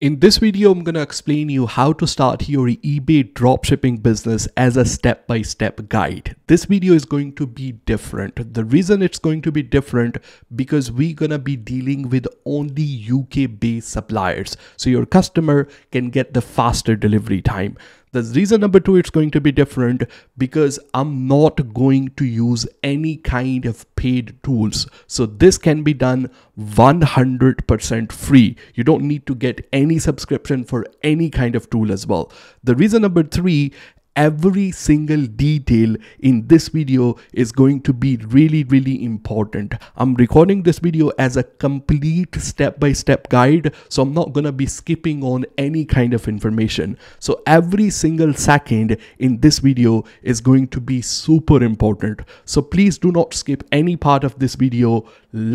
In this video, I'm going to explain you how to start your eBay dropshipping business as a step-by-step -step guide. This video is going to be different. The reason it's going to be different because we're going to be dealing with only UK-based suppliers. So your customer can get the faster delivery time. The reason number two, it's going to be different because I'm not going to use any kind of paid tools. So this can be done 100% free. You don't need to get any subscription for any kind of tool as well. The reason number three every single detail in this video is going to be really really important. I'm recording this video as a complete step-by-step -step guide so i'm not going to be skipping on any kind of information. So every single second in this video is going to be super important. So please do not skip any part of this video.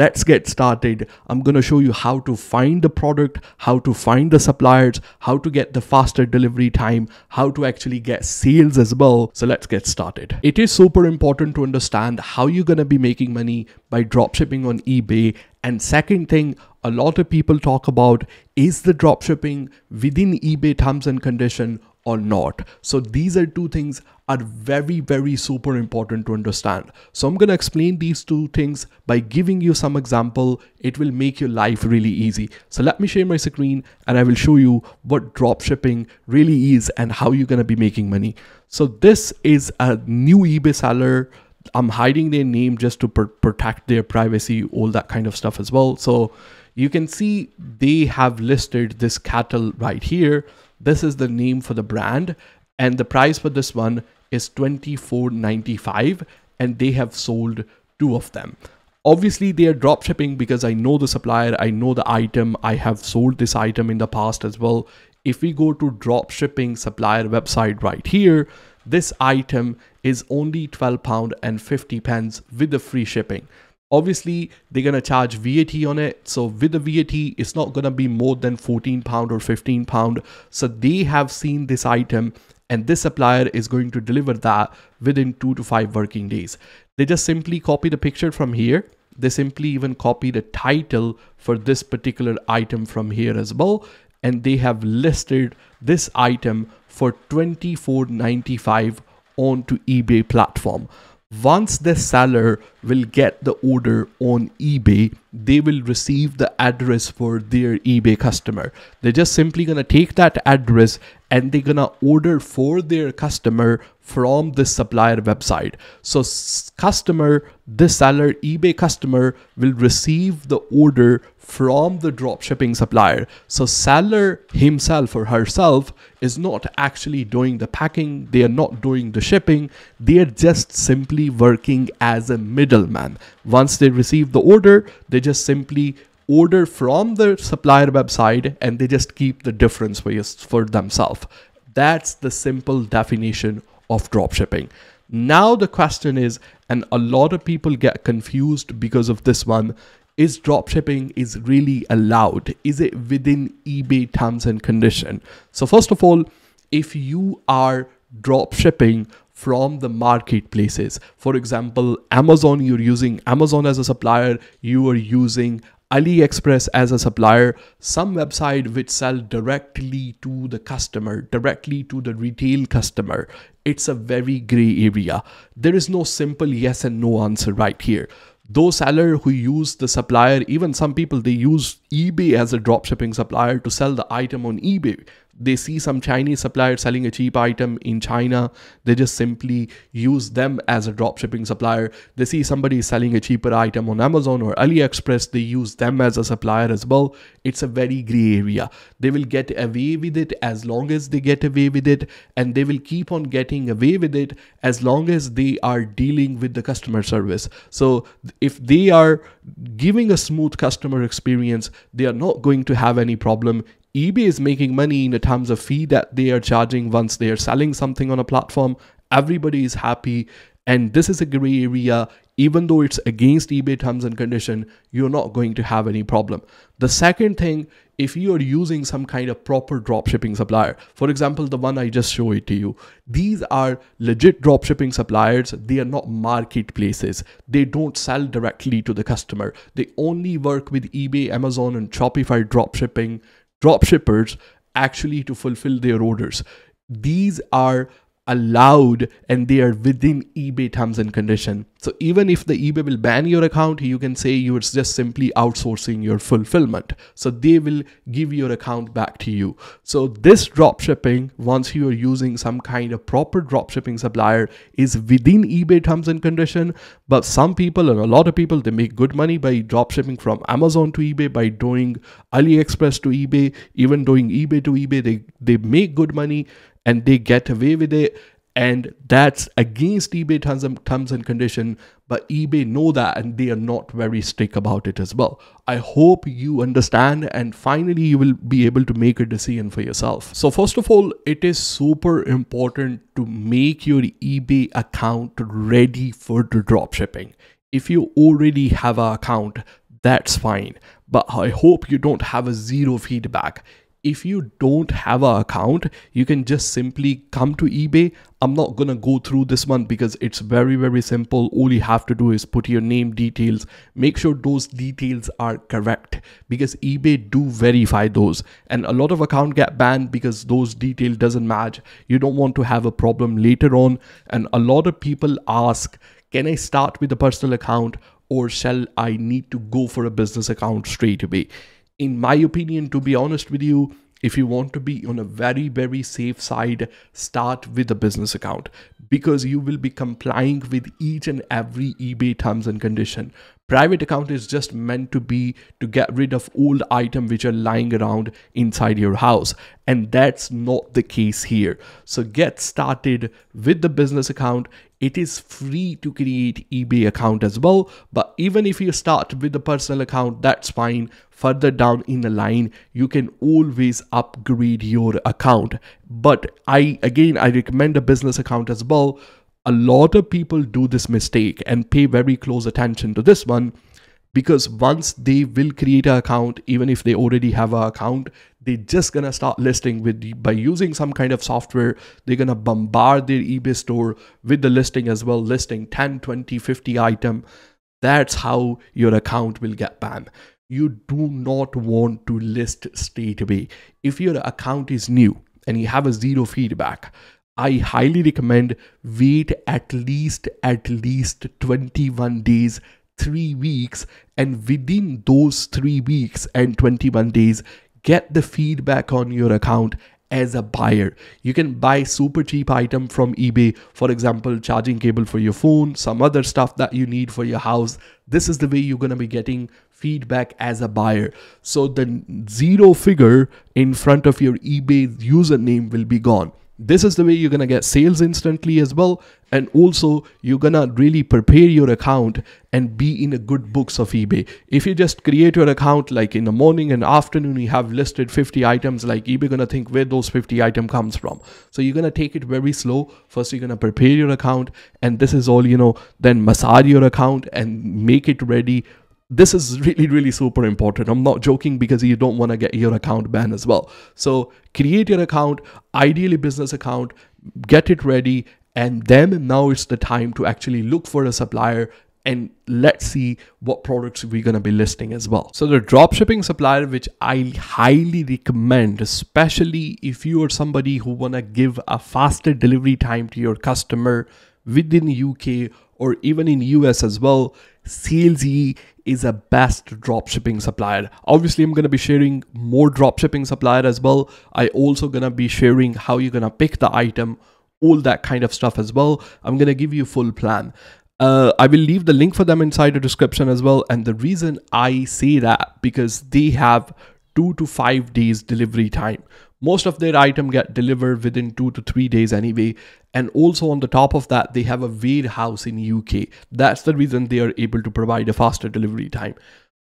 Let's get started. I'm going to show you how to find the product how to find the suppliers how to get the faster delivery time how to actually get sales as well. So let's get started. It is super important to understand how you're going to be making money by dropshipping on eBay. And second thing, a lot of people talk about is the dropshipping within eBay terms and condition or not. So these are two things are very, very super important to understand. So I'm going to explain these two things by giving you some example. It will make your life really easy. So let me share my screen and I will show you what dropshipping really is and how you're going to be making money. So this is a new eBay seller. I'm hiding their name just to pr protect their privacy, all that kind of stuff as well. So you can see they have listed this cattle right here. This is the name for the brand and the price for this one is 24.95 and they have sold two of them. Obviously they are drop shipping because i know the supplier i know the item i have sold this item in the past as well. If we go to drop shipping supplier website right here this item is only 12 pound and 50 pence with the free shipping obviously they're going to charge vat on it so with the vat it's not going to be more than 14 pound or 15 pound so they have seen this item and this supplier is going to deliver that within two to five working days. They just simply copy the picture from here. They simply even copy the title for this particular item from here as well. And they have listed this item for 24.95 onto eBay platform. Once the seller will get the order on eBay, they will receive the address for their eBay customer. They're just simply going to take that address and they're going to order for their customer from the supplier website. So customer, the seller, eBay customer will receive the order from the dropshipping supplier. So seller himself or herself is not actually doing the packing. They are not doing the shipping. They are just simply working as a middleman. Once they receive the order, they just simply order from the supplier website and they just keep the difference for, for themselves. That's the simple definition of dropshipping. Now the question is, and a lot of people get confused because of this one, is dropshipping is really allowed? Is it within eBay terms and condition? So first of all, if you are dropshipping from the marketplaces, for example, Amazon, you're using Amazon as a supplier, you are using AliExpress as a supplier, some website which sell directly to the customer, directly to the retail customer. It's a very gray area. There is no simple yes and no answer right here those seller who use the supplier even some people they use ebay as a dropshipping supplier to sell the item on ebay they see some Chinese supplier selling a cheap item in China, they just simply use them as a dropshipping supplier. They see somebody selling a cheaper item on Amazon or AliExpress, they use them as a supplier as well. It's a very gray area. They will get away with it as long as they get away with it, and they will keep on getting away with it as long as they are dealing with the customer service. So if they are giving a smooth customer experience, they are not going to have any problem eBay is making money in the terms of fee that they are charging once they are selling something on a platform. Everybody is happy. And this is a gray area. Even though it's against eBay terms and condition, you're not going to have any problem. The second thing, if you are using some kind of proper dropshipping supplier, for example, the one I just showed it to you, these are legit dropshipping suppliers. They are not marketplaces. They don't sell directly to the customer. They only work with eBay, Amazon, and Shopify dropshipping dropshippers actually to fulfill their orders. These are allowed and they are within eBay terms and condition. So even if the eBay will ban your account, you can say you're just simply outsourcing your fulfillment. So they will give your account back to you. So this drop shipping, once you are using some kind of proper drop shipping supplier is within eBay terms and condition. But some people and a lot of people, they make good money by drop shipping from Amazon to eBay, by doing AliExpress to eBay, even doing eBay to eBay, they, they make good money and they get away with it and that's against ebay terms and, terms and condition. But ebay know that and they are not very strict about it as well. I hope you understand and finally you will be able to make a decision for yourself. So first of all it is super important to make your ebay account ready for the drop shipping. If you already have an account that's fine. But i hope you don't have a zero feedback if you don't have an account you can just simply come to ebay. I'm not gonna go through this one because it's very very simple. All you have to do is put your name details. Make sure those details are correct because ebay do verify those. And a lot of account get banned because those details doesn't match. You don't want to have a problem later on. And a lot of people ask can i start with a personal account or shall i need to go for a business account straight away in my opinion, to be honest with you, if you want to be on a very, very safe side, start with a business account because you will be complying with each and every eBay terms and condition. Private account is just meant to be to get rid of old items which are lying around inside your house. And that's not the case here. So get started with the business account it is free to create ebay account as well but even if you start with the personal account that's fine. Further down in the line you can always upgrade your account. But i again i recommend a business account as well. A lot of people do this mistake and pay very close attention to this one because once they will create an account even if they already have an account they're just gonna start listing with by using some kind of software they're gonna bombard their ebay store with the listing as well listing 10 20 50 item. That's how your account will get banned. You do not want to list straight away. If your account is new and you have a zero feedback I highly recommend wait at least at least 21 days 3 weeks and within those 3 weeks and 21 days get the feedback on your account as a buyer. You can buy super cheap item from eBay, for example, charging cable for your phone, some other stuff that you need for your house. This is the way you're going to be getting feedback as a buyer. So the zero figure in front of your eBay username will be gone this is the way you're gonna get sales instantly as well and also you're gonna really prepare your account and be in a good books of ebay. If you just create your account like in the morning and afternoon you have listed 50 items like ebay gonna think where those 50 item comes from. So you're gonna take it very slow. First you're gonna prepare your account and this is all you know then massage your account and make it ready this is really really super important i'm not joking because you don't want to get your account banned as well so create your account ideally business account get it ready and then now it's the time to actually look for a supplier and let's see what products we're going to be listing as well. So the dropshipping supplier, which I highly recommend, especially if you are somebody who want to give a faster delivery time to your customer within UK or even in US as well, SaleYee is a best dropshipping supplier. Obviously, I'm going to be sharing more dropshipping supplier as well. I also going to be sharing how you're going to pick the item, all that kind of stuff as well. I'm going to give you full plan. Uh, I will leave the link for them inside the description as well. And the reason I say that because they have two to five days delivery time most of their item get delivered within two to three days anyway. And also on the top of that they have a warehouse in uk that's the reason they are able to provide a faster delivery time.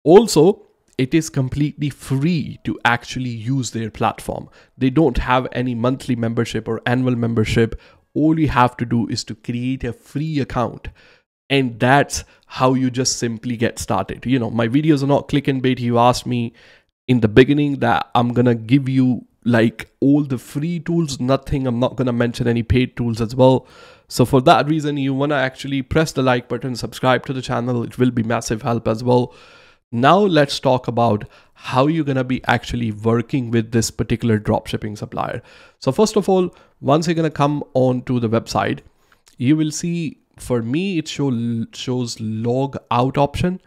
Also it is completely free to actually use their platform. They don't have any monthly membership or annual membership. All you have to do is to create a free account. And that's how you just simply get started. You know my videos are not click and bait. You asked me in the beginning that i'm gonna give you like all the free tools nothing. I'm not going to mention any paid tools as well. So for that reason you want to actually press the like button subscribe to the channel. It will be massive help as well. Now let's talk about how you're going to be actually working with this particular dropshipping supplier. So first of all, once you're going to come on to the website, you will see for me it show, shows log out option,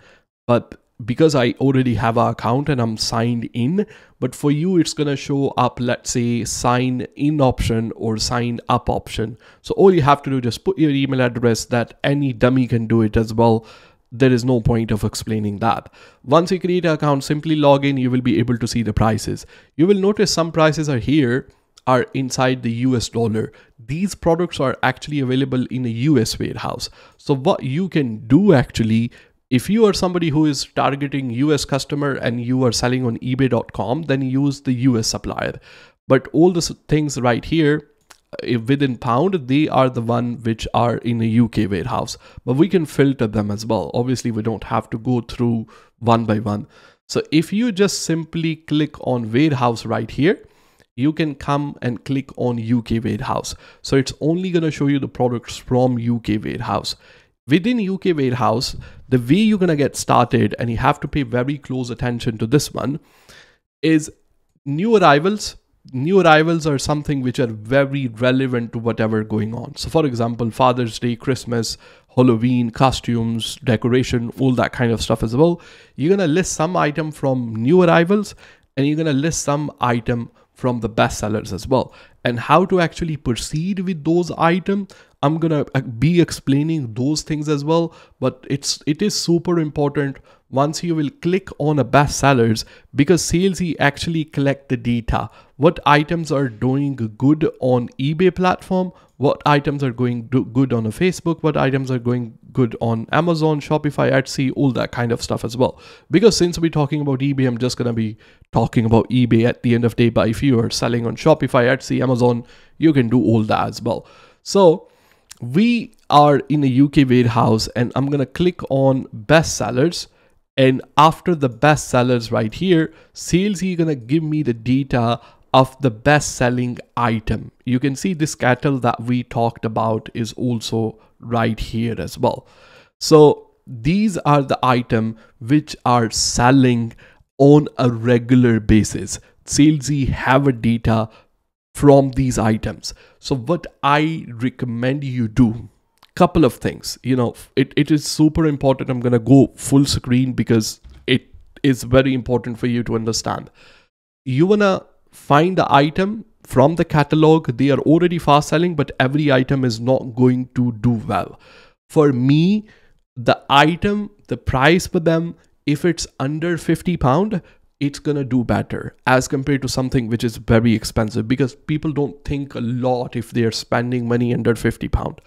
but because I already have an account and I'm signed in, but for you, it's gonna show up, let's say sign in option or sign up option. So all you have to do is just put your email address that any dummy can do it as well. There is no point of explaining that. Once you create an account, simply log in, you will be able to see the prices. You will notice some prices are here are inside the US dollar. These products are actually available in a US warehouse. So what you can do actually if you are somebody who is targeting US customer and you are selling on ebay.com, then use the US supplier. But all the things right here uh, within pound, they are the one which are in a UK warehouse. But we can filter them as well. Obviously, we don't have to go through one by one. So if you just simply click on warehouse right here, you can come and click on UK warehouse. So it's only going to show you the products from UK warehouse within UK warehouse, the way you're going to get started, and you have to pay very close attention to this one, is new arrivals. New arrivals are something which are very relevant to whatever going on. So, for example, Father's Day, Christmas, Halloween, costumes, decoration, all that kind of stuff as well. You're going to list some item from new arrivals and you're going to list some item from the bestsellers as well. And how to actually proceed with those items I'm gonna uh, be explaining those things as well, but it's it is super important once you will click on a best sellers because SaleYee actually collect the data. What items are doing good on eBay platform, what items are going good on a Facebook, what items are going good on Amazon, Shopify, Etsy, all that kind of stuff as well. Because since we're talking about eBay, I'm just gonna be talking about eBay at the end of the day. But if you are selling on Shopify, Etsy, Amazon, you can do all that as well. So we are in a UK warehouse and I'm gonna click on best sellers. And after the best sellers right here sales is gonna give me the data of the best selling item. You can see this cattle that we talked about is also right here as well. So these are the item which are selling on a regular basis. SaleYee have a data from these items. So what I recommend you do, couple of things, you know, it, it is super important. I'm going to go full screen because it is very important for you to understand. You want to find the item from the catalog. They are already fast selling, but every item is not going to do well. For me, the item, the price for them, if it's under 50 pound, it's gonna do better as compared to something which is very expensive because people don't think a lot if they're spending money under 50 pound.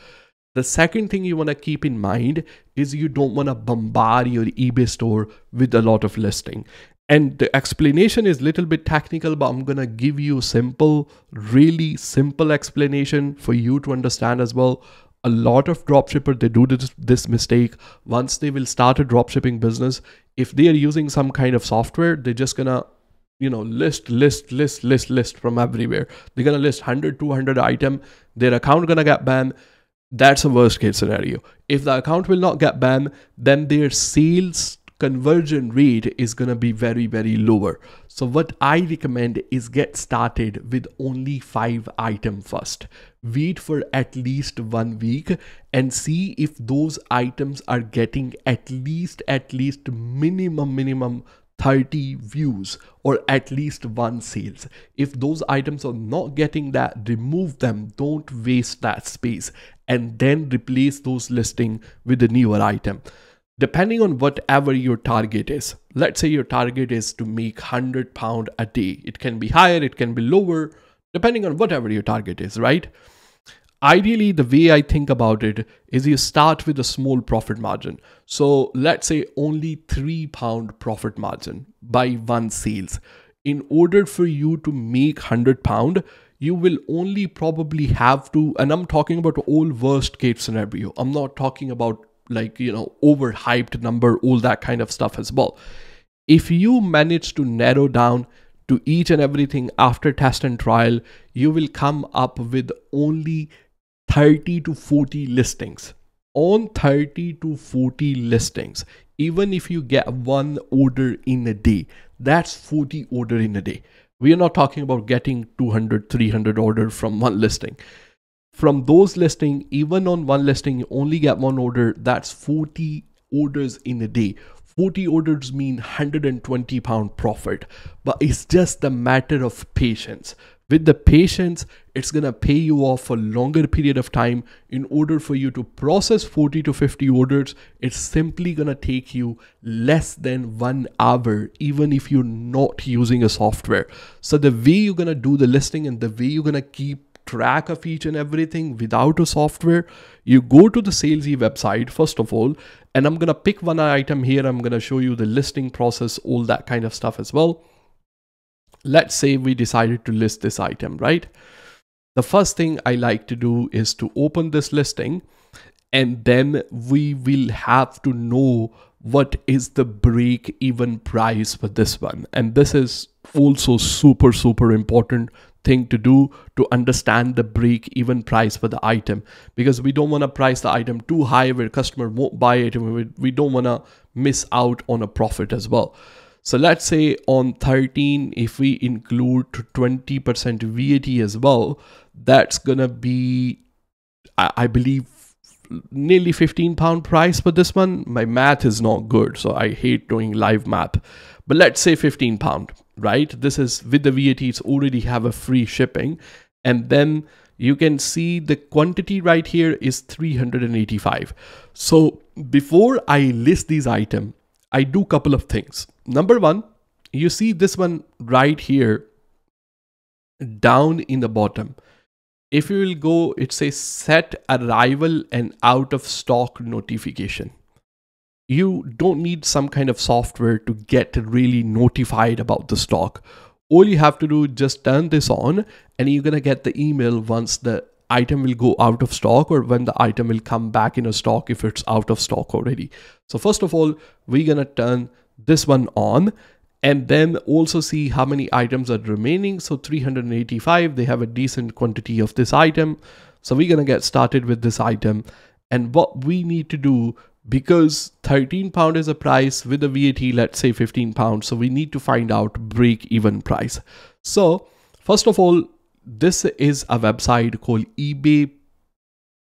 The second thing you want to keep in mind is you don't want to bombard your ebay store with a lot of listing. And the explanation is little bit technical but i'm going to give you simple really simple explanation for you to understand as well a lot of dropshipper they do this, this mistake. Once they will start a dropshipping business if they are using some kind of software they're just gonna you know list list list list list from everywhere. They're gonna list 100 200 item. Their account gonna get banned. That's a worst case scenario. If the account will not get banned then their sales conversion rate is to be very very lower so what i recommend is get started with only five item first. Wait for at least one week and see if those items are getting at least at least minimum minimum 30 views or at least one sales. If those items are not getting that remove them. Don't waste that space and then replace those listing with a newer item depending on whatever your target is let's say your target is to make 100 pound a day. It can be higher it can be lower depending on whatever your target is right? Ideally the way i think about it is you start with a small profit margin. So let's say only 3 pound profit margin by one sales. In order for you to make 100 pound you will only probably have to and i'm talking about all worst case scenario. I'm not talking about like you know overhyped number all that kind of stuff as well. If you manage to narrow down to each and everything after test and trial you will come up with only 30 to 40 listings. On 30 to 40 listings even if you get one order in a day that's 40 order in a day. We are not talking about getting 200 300 order from one listing from those listing even on one listing you only get one order. That's 40 orders in a day. 40 orders mean 120 pound profit. But it's just a matter of patience. With the patience it's going to pay you off for longer period of time. In order for you to process 40 to 50 orders it's simply going to take you less than one hour even if you're not using a software. So the way you're going to do the listing and the way you're going to keep track of each and everything without a software you go to the SaleYee website first of all and i'm to pick one item here i'm to show you the listing process all that kind of stuff as well let's say we decided to list this item, right? The first thing I like to do is to open this listing and then we will have to know what is the break even price for this one. And this is also super, super important thing to do to understand the break even price for the item because we don't want to price the item too high where customer won't buy it and we don't want to miss out on a profit as well. So let's say on 13, if we include 20% VAT as well, that's gonna be, I, I believe, nearly 15 pound price for this one. My math is not good, so I hate doing live math. But let's say 15 pound, right? This is with the VAT, it's already have a free shipping. And then you can see the quantity right here is 385. So before I list these items, I do couple of things. Number one, you see this one right here down in the bottom. If you will go, it says set arrival and out of stock notification. You don't need some kind of software to get really notified about the stock. All you have to do just turn this on and you're going to get the email once the item will go out of stock or when the item will come back in a stock if it's out of stock already. So first of all, we're gonna turn this one on and then also see how many items are remaining. So 385, they have a decent quantity of this item. So we're gonna get started with this item. And what we need to do, because 13 pound is a price with a VAT, let's say 15 pounds. So we need to find out break even price. So first of all, this is a website called eBay.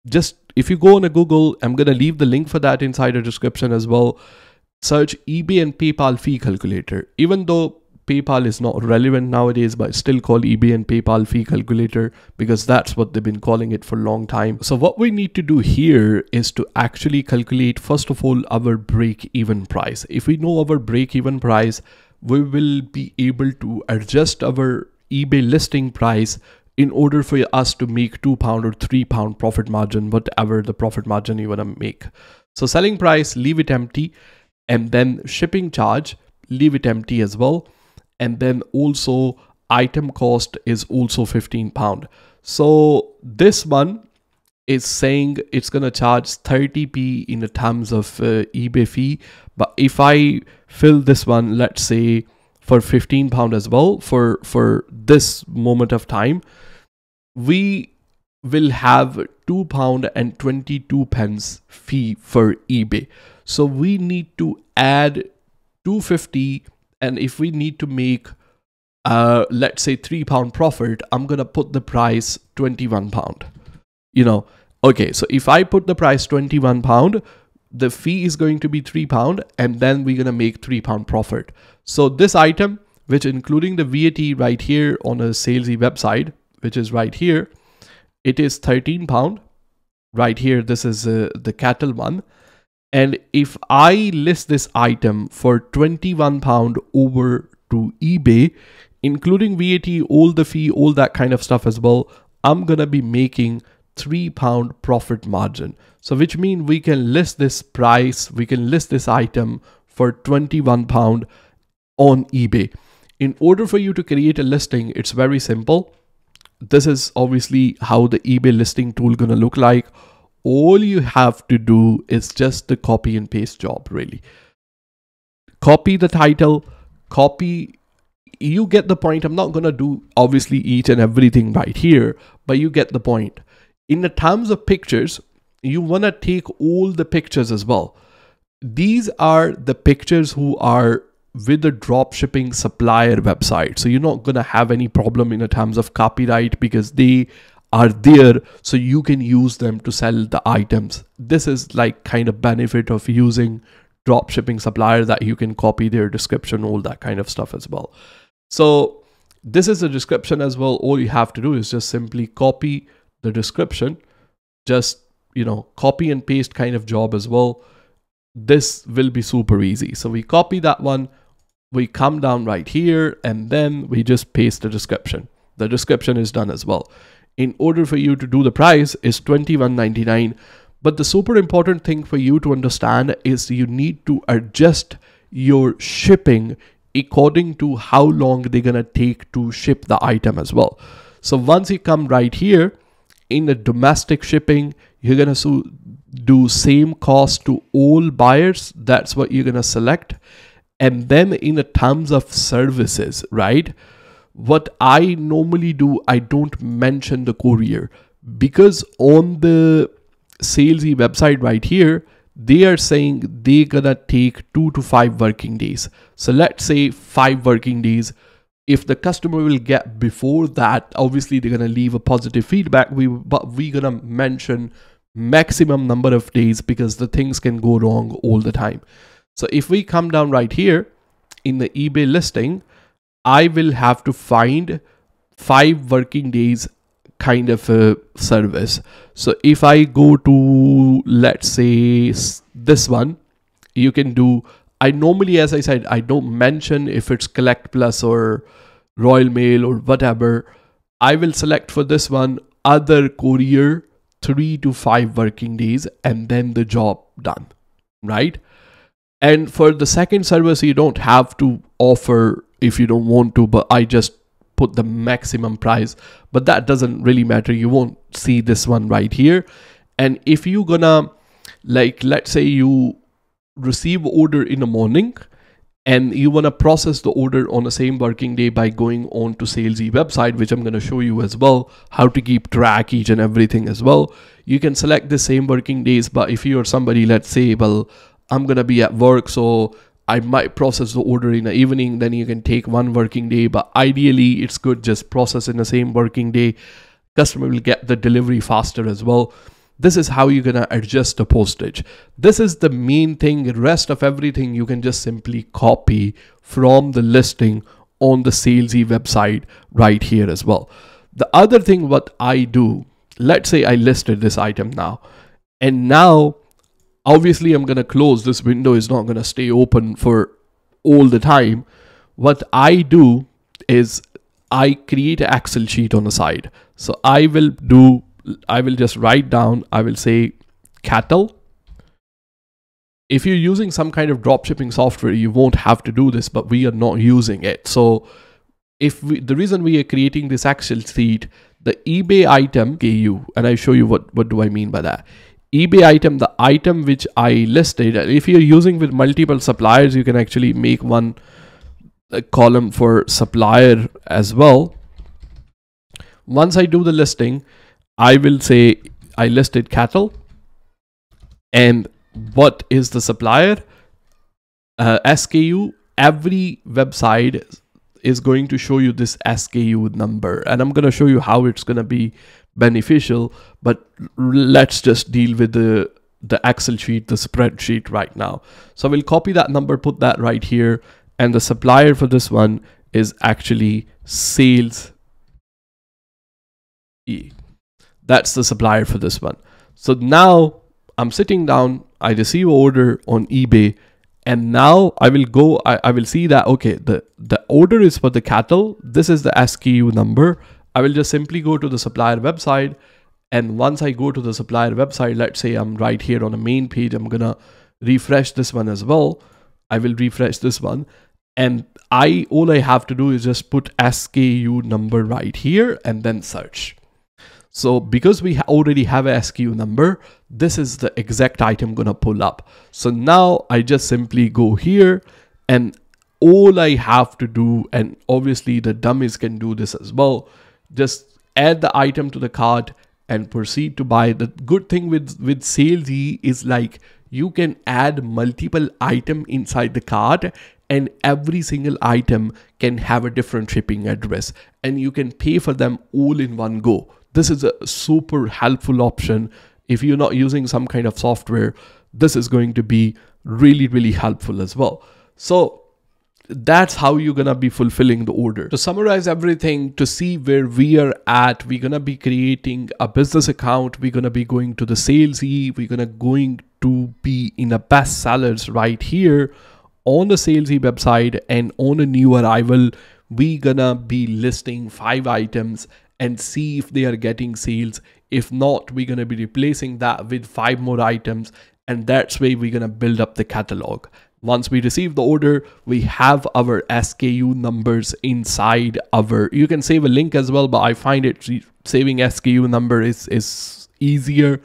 Just if you go on a Google, I'm going to leave the link for that inside the description as well. Search eBay and PayPal fee calculator. Even though PayPal is not relevant nowadays, but still call eBay and PayPal fee calculator because that's what they've been calling it for a long time. So what we need to do here is to actually calculate, first of all, our break even price. If we know our break even price, we will be able to adjust our eBay listing price in order for us to make two pound or three pound profit margin, whatever the profit margin you want to make. So selling price, leave it empty. And then shipping charge, leave it empty as well. And then also item cost is also 15 pound. So this one is saying it's to charge 30p in the terms of uh, eBay fee. But if I fill this one, let's say for 15 pound as well for for this moment of time we will have 2 pound and 22 pence fee for ebay so we need to add 250 and if we need to make uh let's say 3 pound profit i'm going to put the price 21 pound you know okay so if i put the price 21 pound the fee is going to be 3 pound and then we're going to make 3 pound profit so this item, which including the VAT right here on a SaleYee website, which is right here, it is 13 pound. Right here, this is uh, the cattle one. And if I list this item for 21 pound over to eBay, including VAT, all the fee, all that kind of stuff as well, I'm gonna be making three pound profit margin. So which means we can list this price, we can list this item for 21 pound on eBay. In order for you to create a listing, it's very simple. This is obviously how the eBay listing tool gonna look like. All you have to do is just the copy and paste job really. Copy the title, copy you get the point. I'm not going to do obviously each and everything right here, but you get the point. In the terms of pictures, you want to take all the pictures as well these are the pictures who are with the drop shipping supplier website. So you're not going to have any problem in terms of copyright because they are there so you can use them to sell the items. This is like kind of benefit of using drop shipping supplier that you can copy their description, all that kind of stuff as well. So this is a description as well. All you have to do is just simply copy the description, just, you know, copy and paste kind of job as well. This will be super easy. So we copy that one, we come down right here, and then we just paste the description. The description is done as well. In order for you to do the price is 21.99 but the super important thing for you to understand is you need to adjust your shipping according to how long they're gonna take to ship the item as well. So once you come right here in the domestic shipping, you're gonna do same cost to all buyers. That's what you're gonna select. And then in the terms of services, right? What I normally do, I don't mention the courier. Because on the SaleYee website right here they are saying they gonna take two to five working days. So let's say five working days. If the customer will get before that obviously they're gonna leave a positive feedback. We but we gonna mention maximum number of days because the things can go wrong all the time. So if we come down right here in the ebay listing i will have to find five working days kind of a service. So if I go to, let's say this one, you can do, I normally, as I said, I don't mention if it's Collect Plus or Royal Mail or whatever. I will select for this one, other courier, three to five working days, and then the job done, right? And for the second service, you don't have to offer if you don't want to, but I just put the maximum price. But that doesn't really matter. You won't see this one right here. And if you gonna like let's say you receive order in the morning and you want to process the order on the same working day by going on to SaleYee website which i'm going to show you as well how to keep track each and everything as well. You can select the same working days but if you're somebody let's say well i'm going to be at work so I might process the order in the evening, then you can take one working day. But ideally, it's good just process in the same working day. Customer will get the delivery faster as well. This is how you're gonna adjust the postage. This is the main thing. The rest of everything you can just simply copy from the listing on the SaleYee website right here as well. The other thing what I do, let's say I listed this item now, and now obviously I'm going to close this window is not going to stay open for all the time. What I do is I create an Excel sheet on the side. So I will do, I will just write down, I will say cattle. If you're using some kind of dropshipping software, you won't have to do this, but we are not using it. So if we, the reason we are creating this Excel sheet, the eBay item SKU, and I show you what, what do I mean by that eBay item, the item which I listed, if you're using with multiple suppliers, you can actually make one column for supplier as well. Once I do the listing, I will say I listed cattle and what is the supplier uh, SKU. Every website is going to show you this SKU number and I'm going to show you how it's going to be beneficial but let's just deal with the the excel sheet the spreadsheet right now so we'll copy that number put that right here and the supplier for this one is actually sales e that's the supplier for this one so now i'm sitting down i receive order on ebay and now I will go, I, I will see that, okay, the, the order is for the cattle. This is the SKU number. I will just simply go to the supplier website. And once I go to the supplier website, let's say I'm right here on the main page, I'm gonna refresh this one as well. I will refresh this one. And I all I have to do is just put SKU number right here and then search. So because we already have a SKU number, this is the exact item gonna pull up. So now I just simply go here and all I have to do, and obviously the dummies can do this as well, just add the item to the cart and proceed to buy. The good thing with, with SaleYee is like you can add multiple item inside the cart and every single item can have a different shipping address and you can pay for them all in one go. This is a super helpful option. If you're not using some kind of software, this is going to be really, really helpful as well. So that's how you're gonna be fulfilling the order. To summarize everything, to see where we are at, we're gonna be creating a business account. We're gonna be going to the SaleYee. We're gonna going to be in a best sellers right here on the SaleYee website and on a new arrival. We're gonna be listing five items and see if they are getting sales. If not, we're gonna be replacing that with five more items and that's where we're gonna build up the catalog. Once we receive the order, we have our SKU numbers inside our, you can save a link as well, but I find it saving SKU number is, is easier.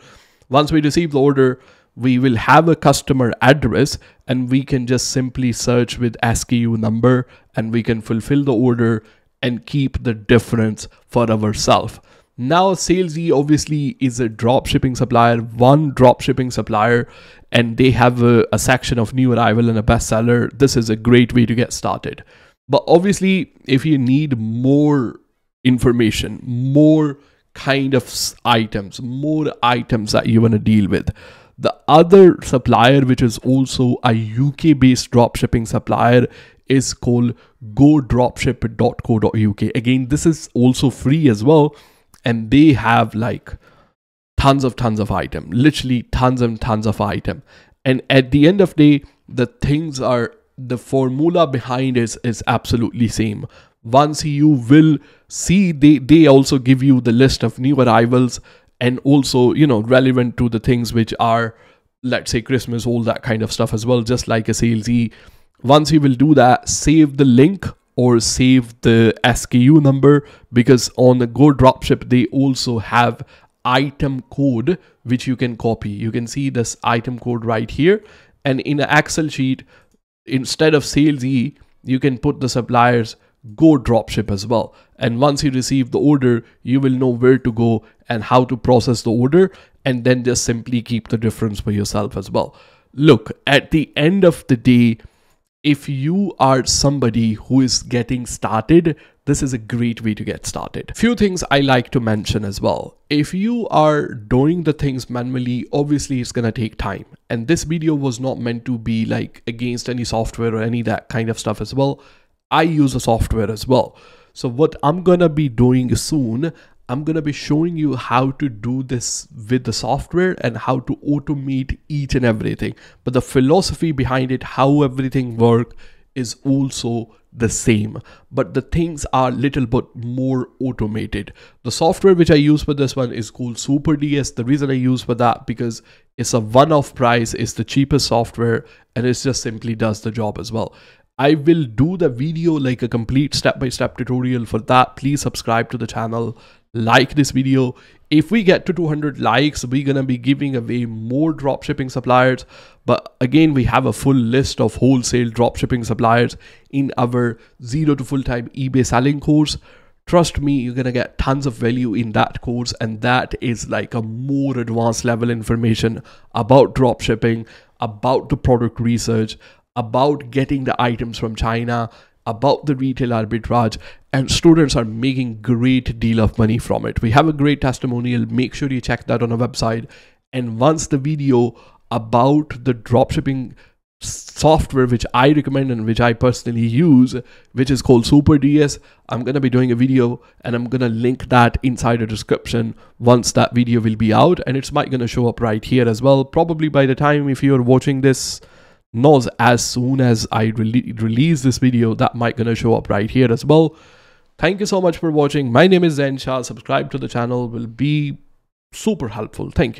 Once we receive the order, we will have a customer address and we can just simply search with SKU number and we can fulfill the order and keep the difference for ourselves. Now, SaleYee obviously is a drop shipping supplier, one drop shipping supplier, and they have a, a section of new arrival and a bestseller. This is a great way to get started. But obviously, if you need more information, more kind of items, more items that you want to deal with, the other supplier, which is also a UK based dropshipping supplier, is called godropship.co.uk. Again, this is also free as well and they have like tons of tons of item literally tons and tons of item. And at the end of day the things are the formula behind is is absolutely same. Once you will see they they also give you the list of new arrivals and also you know relevant to the things which are let's say christmas all that kind of stuff as well just like a SaleYee once you will do that save the link or save the SKU number because on the Go Dropship, they also have item code which you can copy. You can see this item code right here. And in an Excel sheet, instead of sales E, you can put the suppliers Go Dropship as well. And once you receive the order, you will know where to go and how to process the order and then just simply keep the difference for yourself as well. Look, at the end of the day, if you are somebody who is getting started, this is a great way to get started. Few things I like to mention as well. If you are doing the things manually, obviously it's gonna take time. And this video was not meant to be like against any software or any that kind of stuff as well. I use a software as well. So what I'm gonna be doing soon, I'm going to be showing you how to do this with the software and how to automate each and everything. But the philosophy behind it, how everything work is also the same, but the things are little bit more automated. The software which I use for this one is called Super DS. The reason I use for that because it's a one-off price, it's the cheapest software, and it just simply does the job as well. I will do the video like a complete step-by-step -step tutorial for that. Please subscribe to the channel like this video. If we get to 200 likes, we're to be giving away more dropshipping suppliers. But again, we have a full list of wholesale dropshipping suppliers in our zero to full time eBay selling course. Trust me, you're going to get tons of value in that course. And that is like a more advanced level information about dropshipping, about the product research, about getting the items from China, about the retail arbitrage and students are making great deal of money from it. We have a great testimonial. Make sure you check that on our website. And once the video about the dropshipping software which I recommend and which I personally use, which is called Super DS. I'm gonna be doing a video and I'm gonna link that inside the description once that video will be out, and it's might gonna show up right here as well. Probably by the time if you're watching this knows as soon as I re release this video, that might gonna show up right here as well. Thank you so much for watching. My name is Zain Shah. Subscribe to the channel will be super helpful. Thank you.